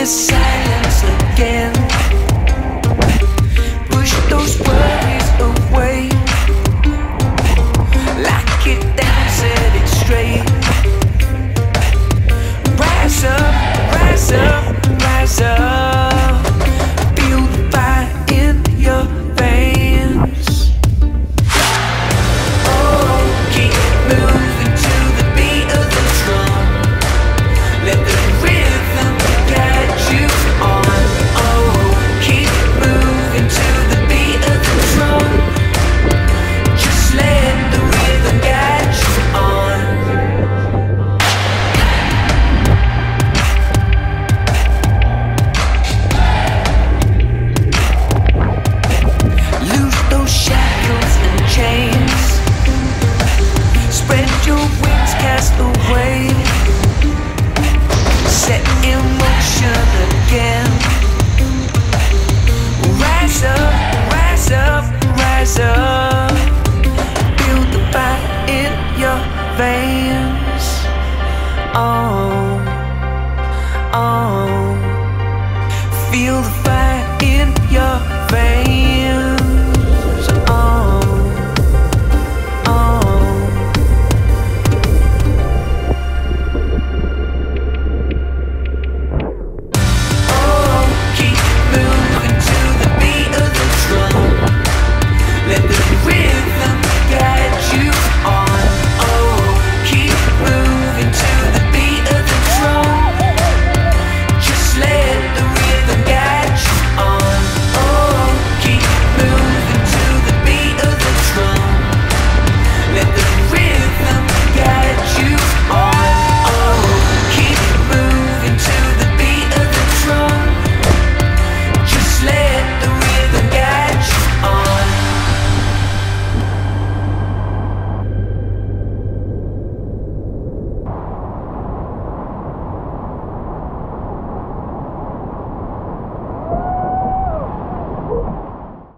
this silence again. Push those worries wings cast away Set in motion again. Rise up, rise up, rise up. The fire in your veins. Oh, oh. Feel the fire in your veins.